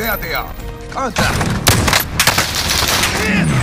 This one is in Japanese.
手当てやカウンター